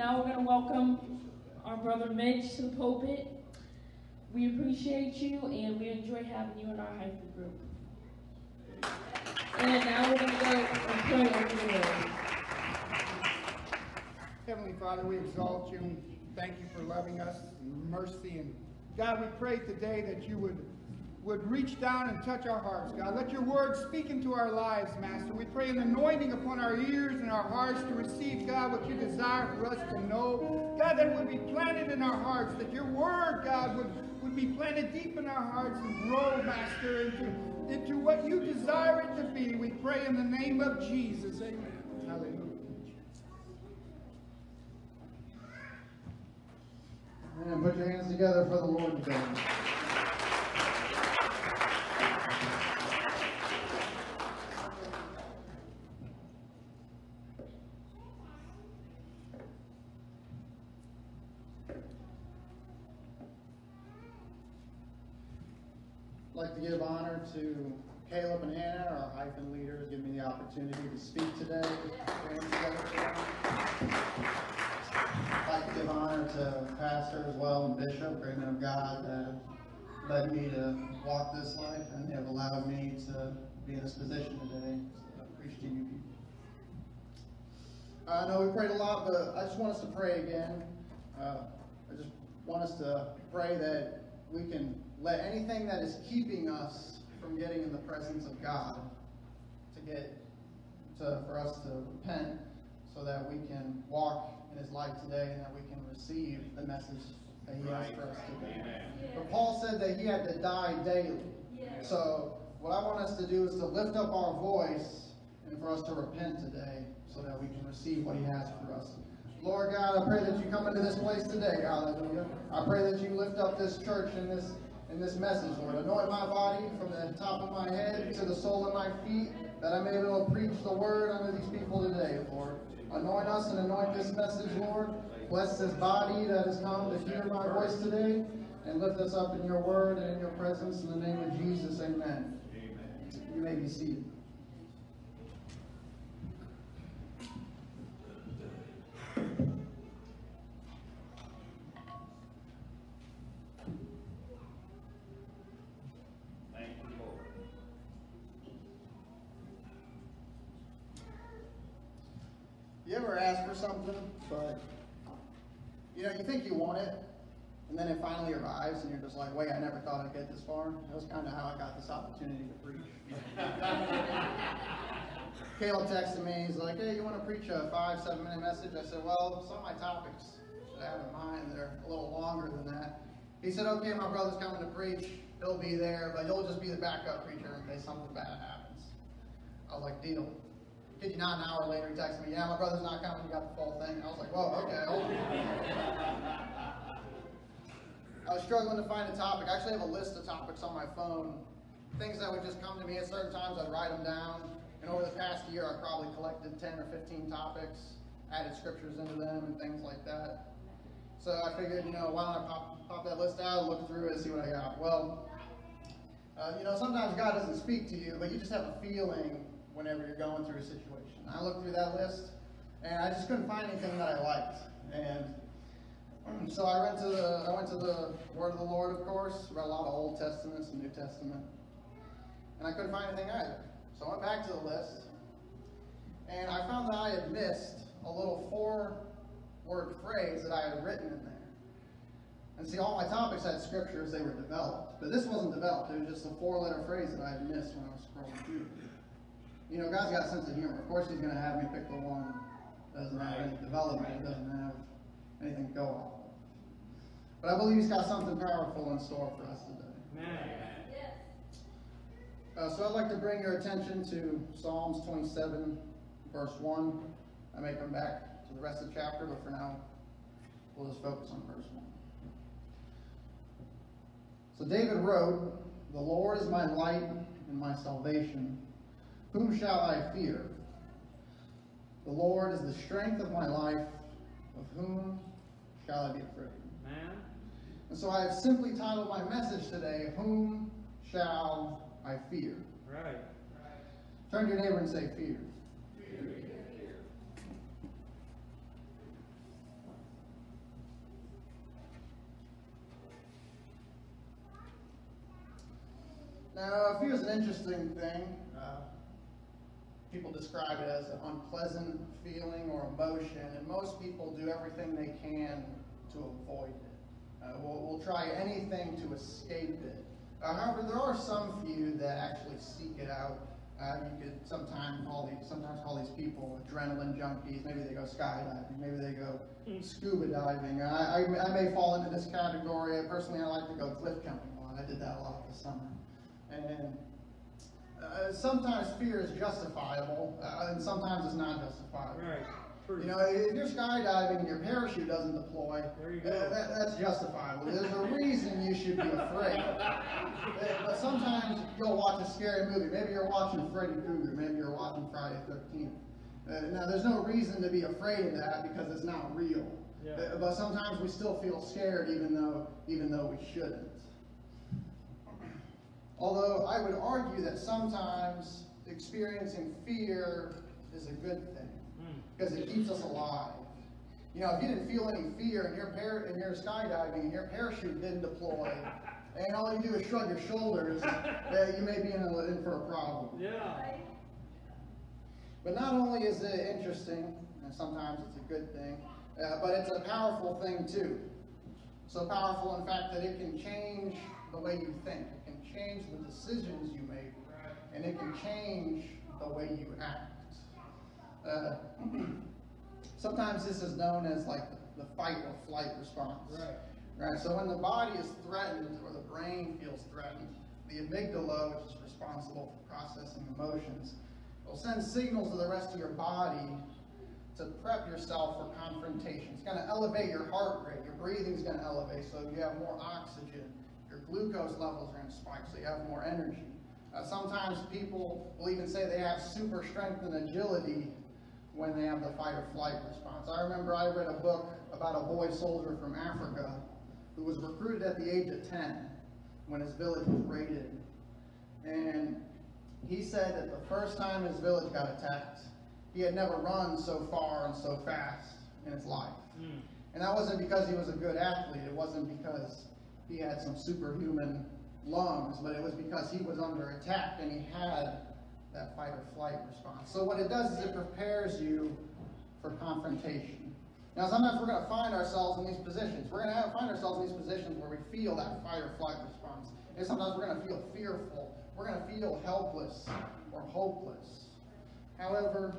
now we're going to welcome our brother Mitch to the pulpit. We appreciate you and we enjoy having you in our hyphen group. And now we're going to go and pray over the word. Heavenly Father, we exalt you and thank you for loving us and mercy. And God, we pray today that you would, would reach down and touch our hearts. God, let your word speak into our lives, Master. We pray an anointing upon our ears and our hearts to receive, God, what you desire for us to know. God, that it would be planted in our hearts, that your word, God, would, would be planted deep in our hearts and grow, Master, into, into what you desire it to be. We pray in the name of Jesus. Amen. Hallelujah. And put your hands together for the Lord today. I'd like to give to Caleb and Hannah, our hyphen leaders, giving me the opportunity to speak today. I'd like to give honor to Pastor as well and Bishop, great men of God, that led me to walk this life and have allowed me to be in this position today. So I appreciate you people. I know we prayed a lot, but I just want us to pray again. Uh, I just want us to pray that we can let anything that is keeping us from getting in the presence of God to get to for us to repent so that we can walk in his light today and that we can receive the message that he has for us today. But Paul said that he had to die daily. So what I want us to do is to lift up our voice and for us to repent today so that we can receive what he has for us. Lord God, I pray that you come into this place today, hallelujah. I pray that you lift up this church in this in this message, Lord. Anoint my body from the top of my head to the sole of my feet, that I may be able to preach the word unto these people today, Lord. Anoint us and anoint this message, Lord. Bless this body that has come to hear my voice today, and lift us up in your word and in your presence. In the name of Jesus, amen. You may be seated. For something, but you know, you think you want it, and then it finally arrives, and you're just like, wait, I never thought I'd get this far. That was kind of how I got this opportunity to preach. Caleb texted me, he's like, hey, you want to preach a five, seven minute message? I said, well, some of my topics that I have in mind, they're a little longer than that. He said, okay, my brother's coming to preach. He'll be there, but you'll just be the backup preacher in case something bad happens. I was like, deal. Kid you not, an hour later, he texted me, yeah, my brother's not coming, you got the full thing. I was like, whoa, okay. I was struggling to find a topic. I actually have a list of topics on my phone. Things that would just come to me at certain times, I'd write them down. And over the past year, I've probably collected 10 or 15 topics, added scriptures into them and things like that. So I figured, you know, why don't I pop, pop that list out, look through it, see what I got. Well, uh, you know, sometimes God doesn't speak to you, but you just have a feeling whenever you're going through a situation. I looked through that list, and I just couldn't find anything that I liked. And so I went to the I went to the Word of the Lord, of course, read a lot of Old Testament, some New Testament, and I couldn't find anything either. So I went back to the list, and I found that I had missed a little four-word phrase that I had written in there. And see, all my topics had scriptures; they were developed, but this wasn't developed. It was just a four-letter phrase that I had missed when I was scrolling through. You know, God's got a sense of humor. Of course, He's going to have me pick the one that doesn't have any development, it doesn't have anything to go off of. But I believe He's got something powerful in store for us today. Amen. Uh, so I'd like to bring your attention to Psalms 27, verse 1. I may come back to the rest of the chapter, but for now, we'll just focus on verse 1. So David wrote, The Lord is my light and my salvation. Whom shall I fear? The Lord is the strength of my life. Of whom shall I be afraid? Man. And so I have simply titled my message today, Whom Shall I Fear? Right. right. Turn to your neighbor and say, Fear. Fear. Now, fear is an interesting thing. People describe it as an unpleasant feeling or emotion, and most people do everything they can to avoid it. Uh, we'll, we'll try anything to escape it. Uh, however, there are some few that actually seek it out. Uh, you could sometimes call these sometimes call these people adrenaline junkies. Maybe they go skydiving. Maybe they go scuba diving. I, I, I may fall into this category. Personally, I like to go cliff jumping a lot. I did that a lot this summer. And uh, sometimes fear is justifiable, uh, and sometimes it's not justifiable. Right. True. You know, if you're skydiving and your parachute doesn't deploy, uh, that, that's justifiable. There's a reason you should be afraid. But sometimes you'll watch a scary movie. Maybe you're watching Freddy Krueger. Maybe you're watching Friday the 13th. Uh, now, there's no reason to be afraid of that because it's not real. Yeah. Uh, but sometimes we still feel scared even though, even though we shouldn't. Although I would argue that sometimes experiencing fear is a good thing because it keeps us alive. You know, if you didn't feel any fear and you're, par- and you're skydiving and your parachute didn't deploy, and all you do is shrug your shoulders, uh, you may be in, a, in for a problem. Yeah. But not only is it interesting, and sometimes it's a good thing, uh, but it's a powerful thing too. So powerful, in fact, that it can change the way you think. Change the decisions you make, and it can change the way you act. Uh, sometimes this is known as like the fight or flight response. Right. Right. So when the body is threatened or the brain feels threatened, the amygdala, which is responsible for processing emotions, will send signals to the rest of your body to prep yourself for confrontation. It's going to elevate your heart rate. Your breathing's going to elevate, so you have more oxygen. Glucose levels are going to spike, so you have more energy. Uh, sometimes people will even say they have super strength and agility when they have the fight or flight response. I remember I read a book about a boy soldier from Africa who was recruited at the age of 10 when his village was raided. And he said that the first time his village got attacked, he had never run so far and so fast in his life. Mm. And that wasn't because he was a good athlete. It wasn't because he had some superhuman lungs, but it was because he was under attack and he had that fight or flight response. So what it does is it prepares you for confrontation. Now sometimes we're going to find ourselves in these positions. We're going to find ourselves in these positions where we feel that fight or flight response. And sometimes we're going to feel fearful. We're going to feel helpless or hopeless. However,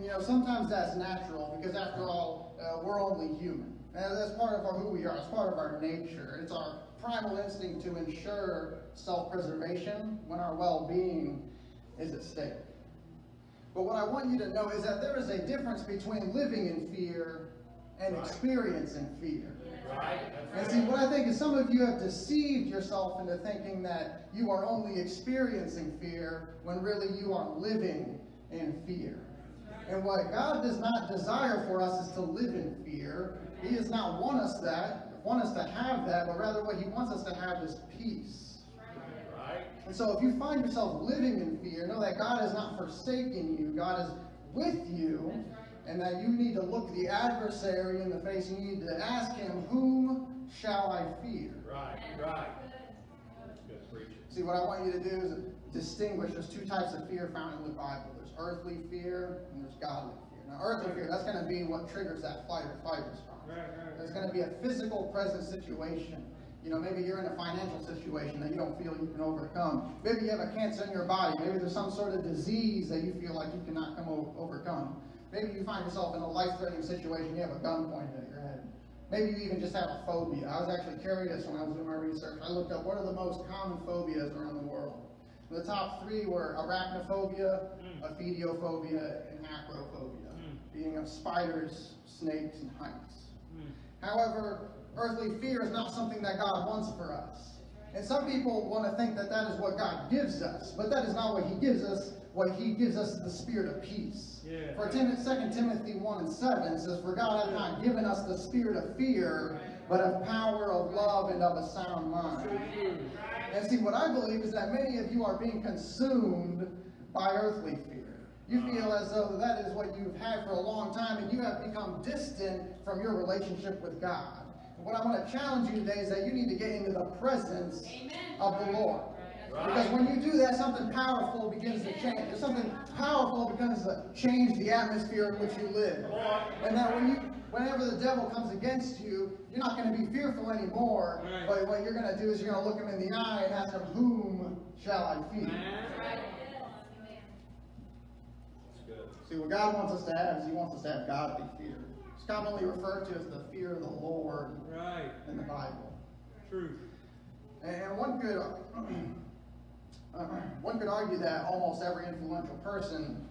And you know, sometimes that's natural because after all, uh, we're only human. And that's part of our, who we are. It's part of our nature. It's our primal instinct to ensure self-preservation when our well-being is at stake. But what I want you to know is that there is a difference between living in fear and experiencing fear. Right. And see, what I think is some of you have deceived yourself into thinking that you are only experiencing fear when really you are living in fear. And what God does not desire for us is to live in fear. He does not want us that, want us to have that, but rather what he wants us to have is peace. Right. And so if you find yourself living in fear, know that God has not forsaken you. God is with you. And that you need to look the adversary in the face and you need to ask him, Whom shall I fear? Right. Right. Good preaching. See, what I want you to do is distinguish there's two types of fear found in the Bible. There's earthly fear and there's godly fear. Now, earthly fear, that's going to be what triggers that fight or flight response. Right. Right. There's going to be a physical present situation. You know, maybe you're in a financial situation that you don't feel you can overcome. Maybe you have a cancer in your body. Maybe there's some sort of disease that you feel like you cannot come overcome. Maybe you find yourself in a life-threatening situation. You have a gun pointed at your head. Maybe you even just have a phobia. I was actually curious when I was doing my research. I looked up what are the most common phobias around the world. The top three were arachnophobia, ophidiophobia, and acrophobia, being of spiders, snakes, and heights. Mm. However, earthly fear is not something that God wants for us. And some people want to think that that is what God gives us, but that is not what He gives us. What He gives us is the spirit of peace. Yeah. For Tim, 2 Timothy 1 and 7 says, For God hath not given us the spirit of fear, but of power, of love, and of a sound mind. And see, what I believe is that many of you are being consumed by earthly fear. You uh-huh. feel as though that is what you've had for a long time and you have become distant from your relationship with God. And what I want to challenge you today is that you need to get into the presence of the Lord. Because when you do that, something powerful begins to change. Something powerful begins to change the atmosphere in which you live. And that when you, whenever the devil comes against you, you're not going to be fearful anymore. Right. But what you're going to do is you're going to look him in the eye and ask him, "Whom shall I fear?" That's good. See, what God wants us to have is He wants us to have godly fear. It's commonly referred to as the fear of the Lord Right. in the Bible. Truth. And one could, uh, one could argue that almost every influential person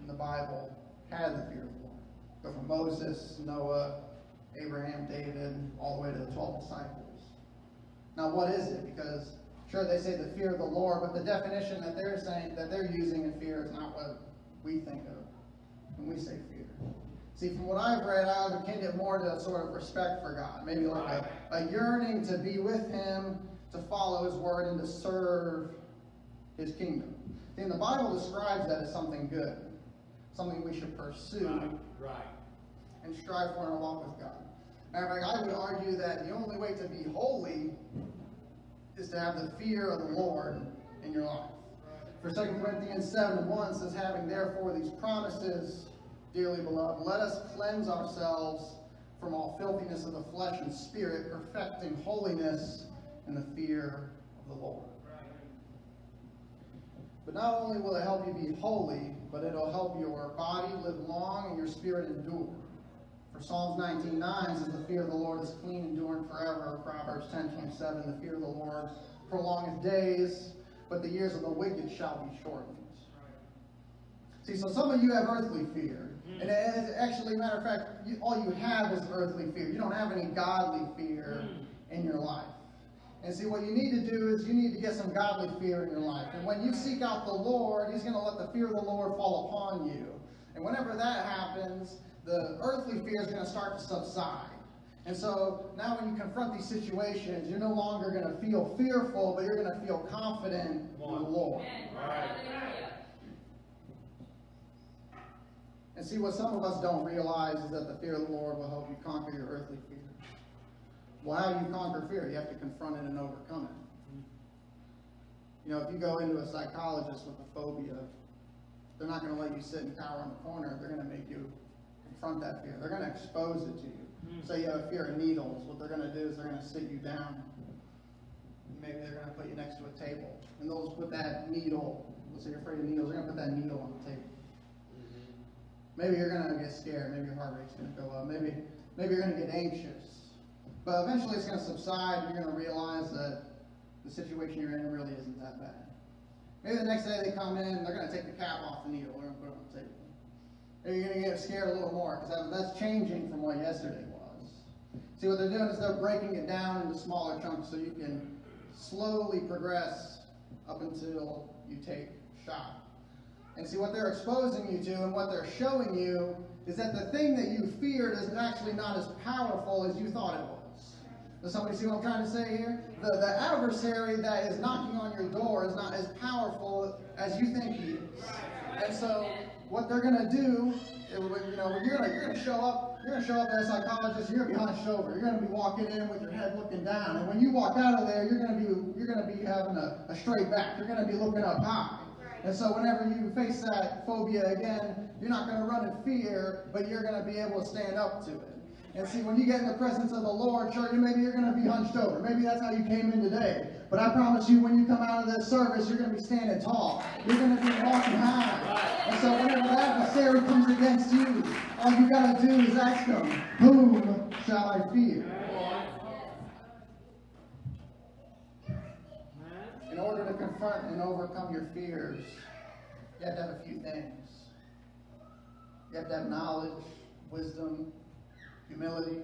in the Bible had the fear of the Lord. Go from Moses, Noah, Abraham, David, all the way to the 12 disciples. Now, what is it? Because sure, they say the fear of the Lord, but the definition that they're saying that they're using in fear is not what we think of when we say fear. See, from what I've read, I akin it more to a sort of respect for God, maybe like a, a yearning to be with Him, to follow His word, and to serve His kingdom. See, and the Bible describes that as something good, something we should pursue Right. And strive for in our walk with God. Matter of fact, I would argue that the only way to be holy is to have the fear of the Lord in your life. For 2 Corinthians 7 1 says, Having therefore these promises, dearly beloved, let us cleanse ourselves from all filthiness of the flesh and spirit, perfecting holiness in the fear of the Lord. But not only will it help you be holy, but it'll help your body live long and your spirit endure. For Psalms 19.9 says, The fear of the Lord is clean, and enduring forever. Proverbs 10.27, The fear of the Lord prolongeth days, but the years of the wicked shall be shortened. See, so some of you have earthly fear. And actually, matter of fact, you, all you have is earthly fear. You don't have any godly fear. And see, what you need to do is you need to get some godly fear in your life. And when you seek out the Lord, He's going to let the fear of the Lord fall upon you. And whenever that happens, the earthly fear is going to start to subside. And so now when you confront these situations, you're no longer going to feel fearful, but you're going to feel confident in the Lord. Right. And see, what some of us don't realize is that the fear of the Lord will help you conquer your earthly fear. Well, how do you conquer fear? You have to confront it and overcome it. You know, if you go into a psychologist with a phobia, they're not going to let you sit and cower in the corner. They're going to make you confront that fear. They're going to expose it to you. Hmm. Say you have a fear of needles. What they're going to do is they're going to sit you down. Maybe they're going to put you next to a table. And they'll just put that needle, let's say you're afraid of needles, they're going to put that needle on the table. Mm-hmm. Maybe you're gonna get scared. Maybe your heart rate's gonna go up. Maybe maybe you're gonna get anxious. But eventually it's gonna subside. and You're gonna realize that the situation you're in really isn't that bad. Maybe the next day they come in, they're gonna take the cap off the needle. They're gonna put it on the table. Maybe you're gonna get scared a little more because that's changing from what yesterday was. See what they're doing is they're breaking it down into smaller chunks so you can slowly progress up until you take shot. And see, what they're exposing you to and what they're showing you is that the thing that you feared is actually not as powerful as you thought it was. Does somebody see what I'm trying to say here? The, the adversary that is knocking on your door is not as powerful as you think he is. And so, what they're going to do, you know, you're going you're gonna show up, you're going to show up as a psychologist, you're going to be hunched over, you're going to be walking in with your head looking down, and when you walk out of there, you're going to be, you're going to be having a, a straight back, you're going to be looking up high. And so whenever you face that phobia again, you're not going to run in fear, but you're going to be able to stand up to it. And see, when you get in the presence of the Lord, you- maybe you're going to be hunched over. Maybe that's how you came in today. But I promise you, when you come out of this service, you're going to be standing tall. You're going to be walking high. And so whenever the adversary comes against you, all you got to do is ask him, whom shall I fear? In order to confront and overcome your fears, you have to have a few things. You have to have knowledge, wisdom, humility.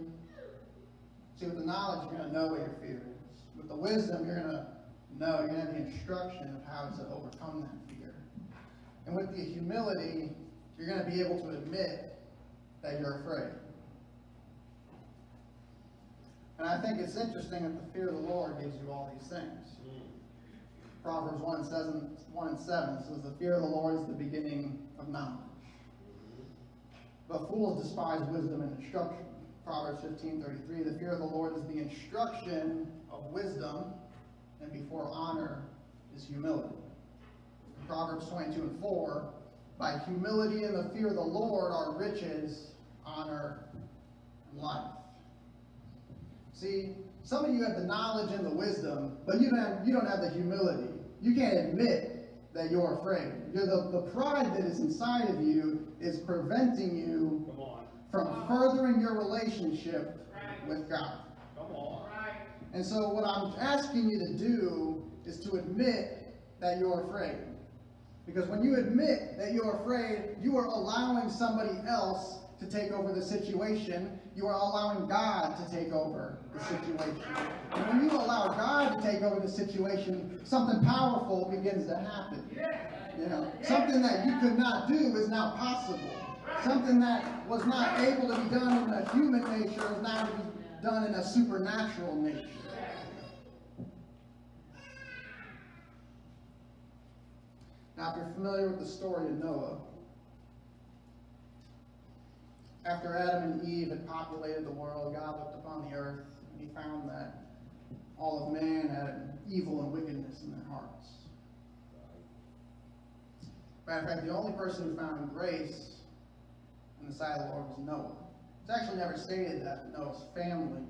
See, with the knowledge, you're going to know what your fear is. With the wisdom, you're going to know, you're going to have the instruction of how to overcome that fear. And with the humility, you're going to be able to admit that you're afraid. And I think it's interesting that the fear of the Lord gives you all these things. Proverbs 1 and 7, 1 and 7 says, The fear of the Lord is the beginning of knowledge. but fools despise wisdom and instruction. Proverbs 15:33, the fear of the Lord is the instruction of wisdom, and before honor is humility. Proverbs 22 and 4, by humility and the fear of the Lord are riches, honor, and life. See, some of you have the knowledge and the wisdom, but you don't have, you don't have the humility. You can't admit that you're afraid. You're the, the pride that is inside of you is preventing you. From furthering your relationship with God. Come on. And so what I'm asking you to do is to admit that you're afraid. Because when you admit that you're afraid, you are allowing somebody else to take over the situation. You are allowing God to take over the situation. And when you allow God to take over the situation, something powerful begins to happen. You know, something that you could not do is now possible. Something that was not able to be done in a human nature is now to be done in a supernatural nature. Now, if you're familiar with the story of Noah, after Adam and Eve had populated the world, God looked upon the earth and he found that all of man had evil and wickedness in their hearts. Matter of fact, the only person who found grace in the sight of the Lord was Noah. It's actually never stated that Noah's family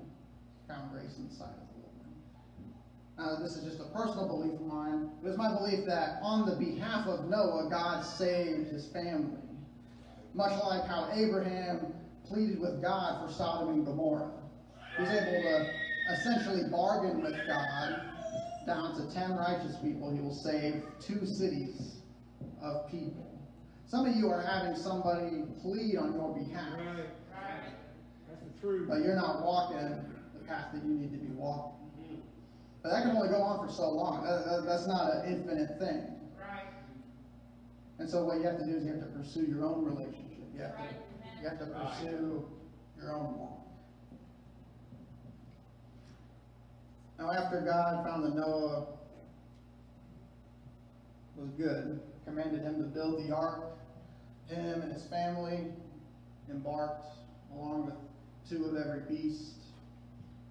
found grace in the sight of the Lord. Now, this is just a personal belief of mine. It was my belief that on the behalf of Noah, God saved his family. Much like how Abraham pleaded with God for Sodom and Gomorrah. He was able to essentially bargain with God down to 10 righteous people. He will save two cities of people. Some of you are having somebody plead on your behalf, Right. That's the truth. but you're not walking the path that you need to be walking. Mm-hmm. But that can only go on for so long. That- that- that's not an infinite thing. And so what you have to do is you have to pursue your own relationship. You have to, you have to pursue your own walk. Now after God found that Noah was good, commanded him to build the ark, him and his family embarked along with two of every beast,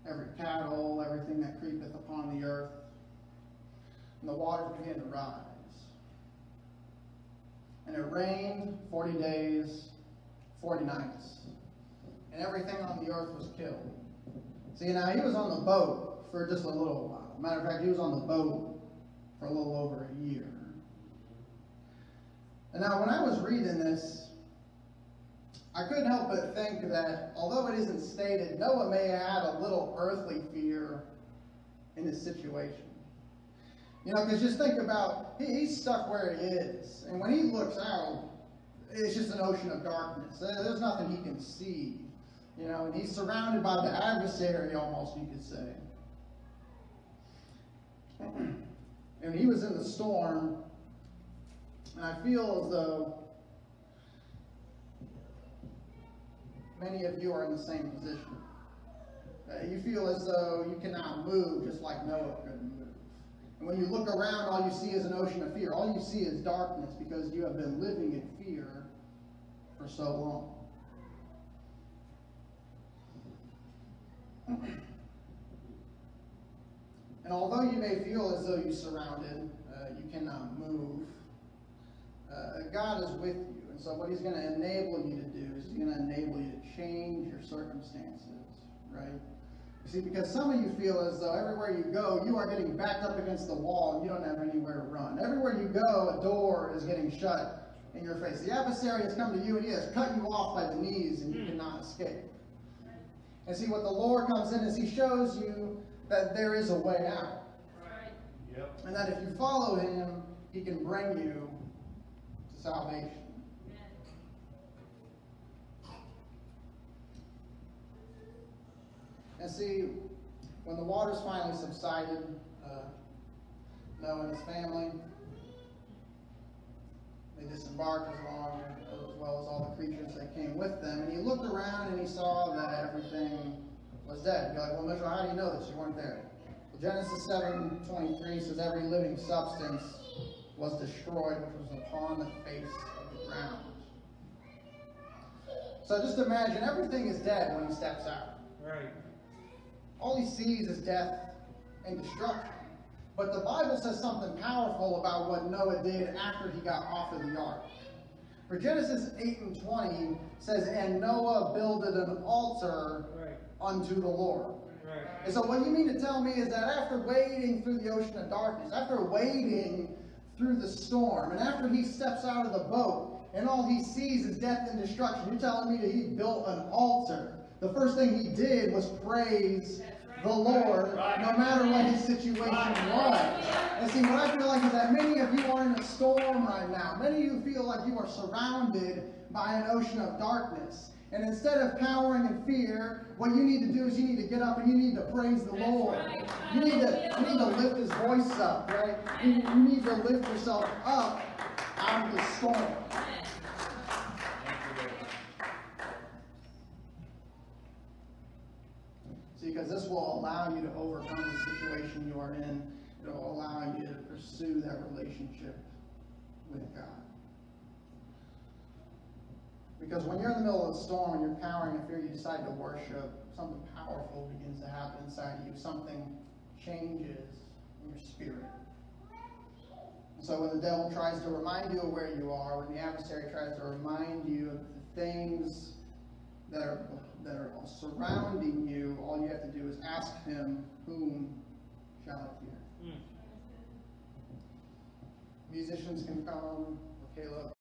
every cattle, everything that creepeth upon the earth. And the waters began to rise. And it rained 40 days, 40 nights. And everything on the earth was killed. See, now he was on the boat for just a little while. Matter of fact, he was on the boat for a little over a year. And now, when I was reading this, I couldn't help but think that although it isn't stated, Noah may have had a little earthly fear in his situation. You know, because just think about, he, he's stuck where he is. And when he looks out, it's just an ocean of darkness. There's nothing he can see. You know, and he's surrounded by the adversary almost, you could say. and he was in the storm, and I feel as though many of you are in the same position. Uh, you feel as though you cannot move just like Noah couldn't move. And when you look around, all you see is an ocean of fear. All you see is darkness because you have been living in fear for so long. And although you may feel as though you're surrounded, uh, you cannot move, uh, God is with you. And so what he's going to enable you to do is he's going to enable you to change your circumstances, right? You see, because some of you feel as though everywhere you go, you are getting backed up against the wall and you don't have anywhere to run. Everywhere you go, a door is getting shut in your face. The adversary has come to you and he has cut you off by the knees and you cannot escape. And see, what the Lord comes in is he shows you that there is a way out. Yep. And that if you follow him, he can bring you to salvation. And see, when the waters finally subsided, uh, Noah and his family, they disembarked as long as well as all the creatures that came with them. And he looked around and he saw that everything was dead. You're like, well, Mitchell, how do you know this? You weren't there. Well, Genesis 7:23 says every living substance was destroyed which was upon the face of the ground. So just imagine everything is dead when he steps out. Right. All he sees is death and destruction. But the Bible says something powerful about what Noah did after he got off of the ark. For Genesis 8 and 20 says, And Noah builded an altar Right. unto the Lord. Right. And so what you mean to tell me is that after wading through the ocean of darkness, after wading through the storm, and after he steps out of the boat, and all he sees is death and destruction, you're telling me that he built an altar. The first thing he did was praise the Lord, no matter what his situation was. And see, what I feel like is that many of you are in a storm right now. Many of you feel like you are surrounded by an ocean of darkness. And instead of cowering in fear, what you need to do is you need to get up and you need to praise the Lord. You need to you need to lift his voice up, right? You, you need to lift yourself up out of the storm. See, because this will allow you to overcome the situation you are in. It'll allow you to pursue that relationship with God. Because when you're in the middle of a storm and you're cowering in fear, you decide to worship, something powerful begins to happen inside you. Something changes in your spirit. So when the devil tries to remind you of where you are, when the adversary tries to remind you of the things that are that are surrounding you, all you have to do is ask him, Whom shall I fear? Mm. Musicians can come, Caleb.